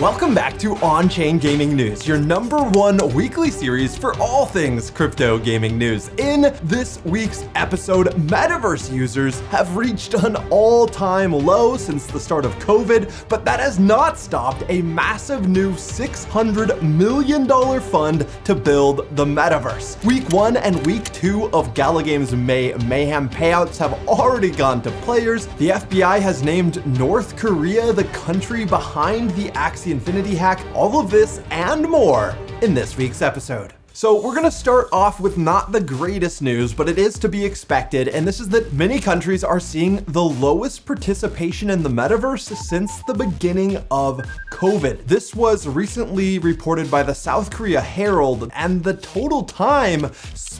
Welcome back to On-Chain Gaming News, your number one weekly series for all things crypto gaming news. In this week's episode, Metaverse users have reached an all-time low since the start of COVID, but that has not stopped a massive new $600 million fund to build the Metaverse. Week one and week two of Gala Games May Mayhem payouts have already gone to players. The FBI has named North Korea the country behind the Axie Infinity hack, all of this and more in this week's episode. So we're gonna start off with not the greatest news, but it is to be expected, and this is that many countries are seeing the lowest participation in the metaverse since the beginning of COVID. This was recently reported by the South Korea Herald, and the total time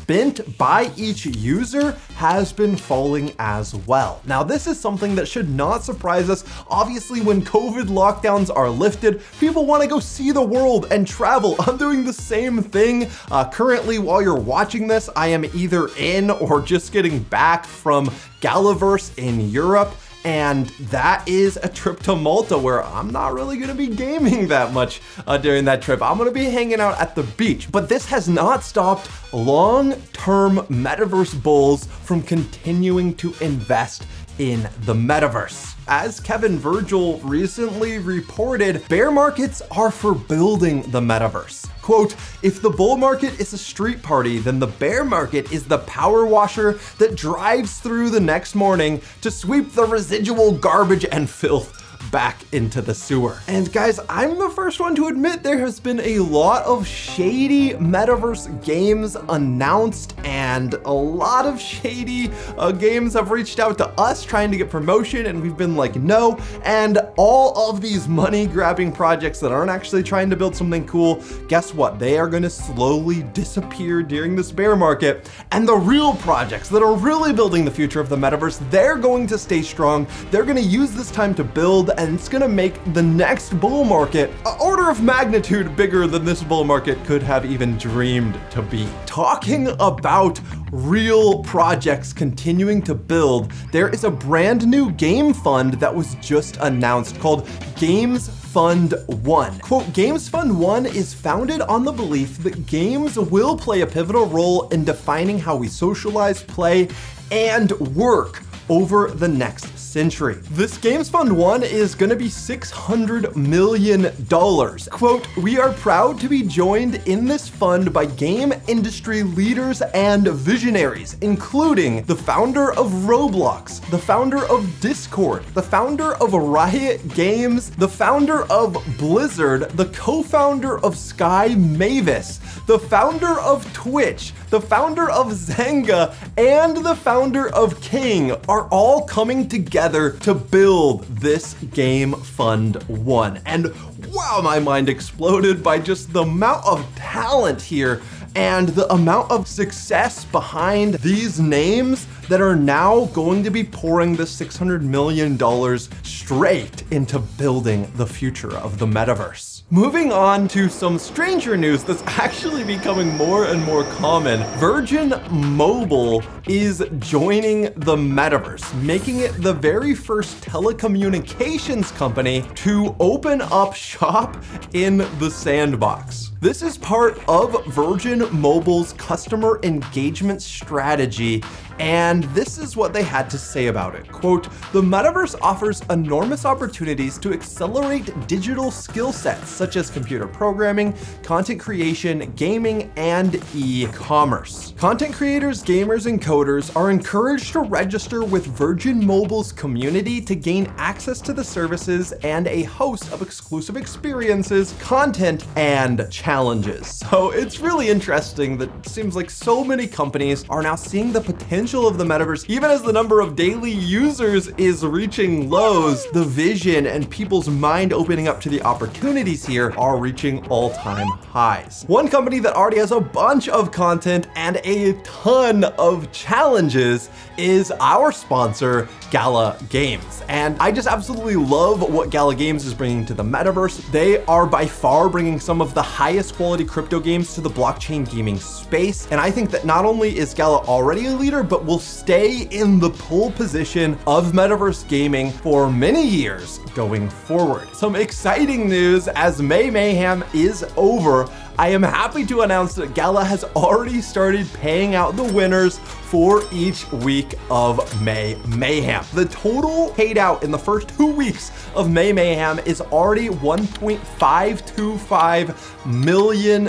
spent by each user has been falling as well. Now, this is something that should not surprise us. Obviously, when COVID lockdowns are lifted, people wanna go see the world and travel. I'm doing the same thing. Uh, currently, while you're watching this, I am either in or just getting back from Galaverse in Europe. And that is a trip to Malta where I'm not really gonna be gaming that much uh, during that trip. I'm gonna be hanging out at the beach. But this has not stopped long-term metaverse bulls from continuing to invest in the metaverse. As Kevin Virgil recently reported, bear markets are for building the metaverse. Quote, if the bull market is a street party, then the bear market is the power washer that drives through the next morning to sweep the residual garbage and filth back into the sewer. And guys, I'm the first one to admit there has been a lot of shady metaverse games announced and a lot of shady uh, games have reached out to us trying to get promotion and we've been like, no. And all of these money grabbing projects that aren't actually trying to build something cool, guess what? They are gonna slowly disappear during this bear market. And the real projects that are really building the future of the metaverse, they're going to stay strong. They're gonna use this time to build and it's gonna make the next bull market an order of magnitude bigger than this bull market could have even dreamed to be. Talking about real projects continuing to build, there is a brand new game fund that was just announced called Games Fund One. Quote, Games Fund One is founded on the belief that games will play a pivotal role in defining how we socialize, play, and work over the next century. This Games Fund 1 is gonna be $600 million. Quote, we are proud to be joined in this fund by game industry leaders and visionaries, including the founder of Roblox, the founder of Discord, the founder of Riot Games, the founder of Blizzard, the co-founder of Sky Mavis, the founder of Twitch, the founder of Zynga, and the founder of King are all coming together to build this Game Fund 1. And wow, my mind exploded by just the amount of talent here and the amount of success behind these names that are now going to be pouring the $600 million straight into building the future of the metaverse. Moving on to some stranger news that's actually becoming more and more common. Virgin Mobile is joining the metaverse, making it the very first telecommunications company to open up shop in the sandbox. This is part of Virgin Mobile's customer engagement strategy and this is what they had to say about it. Quote, the metaverse offers enormous opportunities to accelerate digital skill sets such as computer programming, content creation, gaming, and e-commerce. Content creators, gamers, and coders are encouraged to register with Virgin Mobile's community to gain access to the services and a host of exclusive experiences, content, and challenges. So it's really interesting that seems like so many companies are now seeing the potential potential of the metaverse, even as the number of daily users is reaching lows, the vision and people's mind opening up to the opportunities here are reaching all-time highs. One company that already has a bunch of content and a ton of challenges is our sponsor, Gala Games. And I just absolutely love what Gala Games is bringing to the metaverse. They are by far bringing some of the highest quality crypto games to the blockchain gaming space. And I think that not only is Gala already a leader, but will stay in the pole position of metaverse gaming for many years going forward. Some exciting news as May Mayhem is over. I am happy to announce that Gala has already started paying out the winners for each week of May Mayhem. The total paid out in the first two weeks of May Mayhem is already $1.525 million.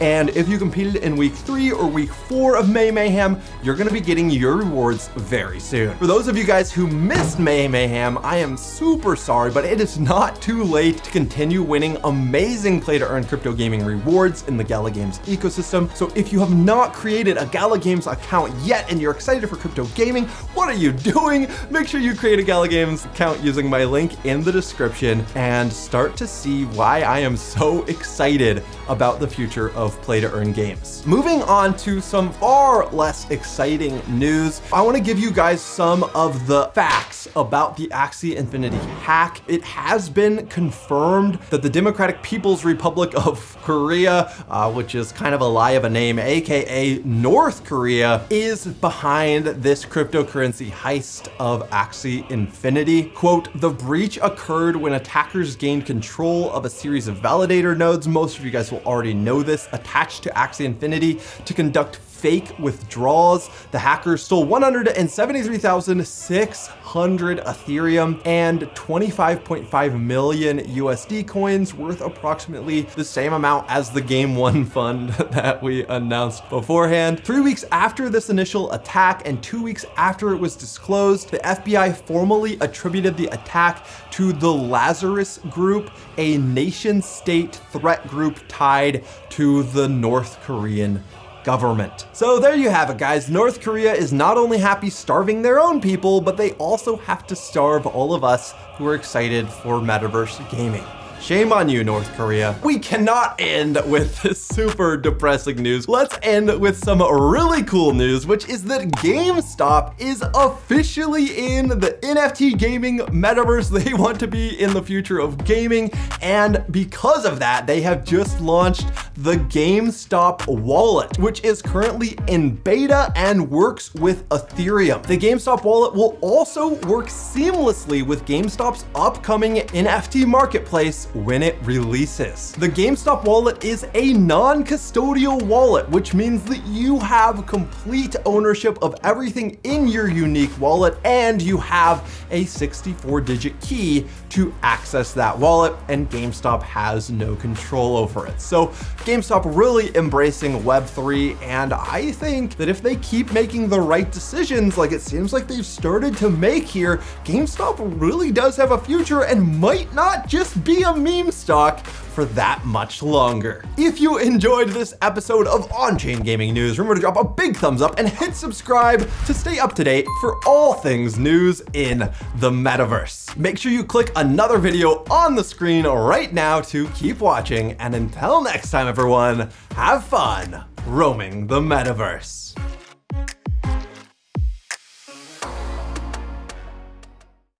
And if you competed in week three or week four of May Mayhem, you're gonna be getting your rewards very soon. For those of you guys who missed May Mayhem, I am super sorry, but it is not too late to continue winning amazing play to earn crypto gaming rewards in the Gala Games ecosystem. So if you have not created a Gala Games account yet and you're excited for crypto gaming, what are you doing? Make sure you create a Gala Games account using my link in the description and start to see why I am so excited about the future of play to earn games. Moving on to some far less exciting news, I want to give you guys some of the facts about the Axie Infinity hack. It has been confirmed that the Democratic People's Republic of Korea, uh, which is kind of a lie of a name, aka North Korea, is behind this cryptocurrency heist of Axie Infinity. Quote, the breach occurred when attackers gained control of a series of validator nodes. Most of you guys will already know this, attached to Axie Infinity to conduct fake withdrawals. The hackers stole 173,600 Ethereum and 25.5 million USD coins worth approximately the same amount as the Game One fund that we announced beforehand. Three weeks after this initial attack and two weeks after it was disclosed, the FBI formally attributed the attack to the Lazarus Group, a nation state threat group tied to the North Korean government. So there you have it guys, North Korea is not only happy starving their own people, but they also have to starve all of us who are excited for metaverse gaming. Shame on you, North Korea. We cannot end with this super depressing news. Let's end with some really cool news, which is that GameStop is officially in the NFT gaming metaverse. They want to be in the future of gaming. And because of that, they have just launched the GameStop wallet, which is currently in beta and works with Ethereum. The GameStop wallet will also work seamlessly with GameStop's upcoming NFT marketplace when it releases. The GameStop wallet is a non-custodial wallet, which means that you have complete ownership of everything in your unique wallet and you have a 64 digit key to access that wallet and GameStop has no control over it. So GameStop really embracing Web3 and I think that if they keep making the right decisions like it seems like they've started to make here, GameStop really does have a future and might not just be a meme stock for that much longer. If you enjoyed this episode of On-Chain Gaming News, remember to drop a big thumbs up and hit subscribe to stay up to date for all things news in the metaverse. Make sure you click another video on the screen right now to keep watching. And until next time, everyone, have fun roaming the metaverse.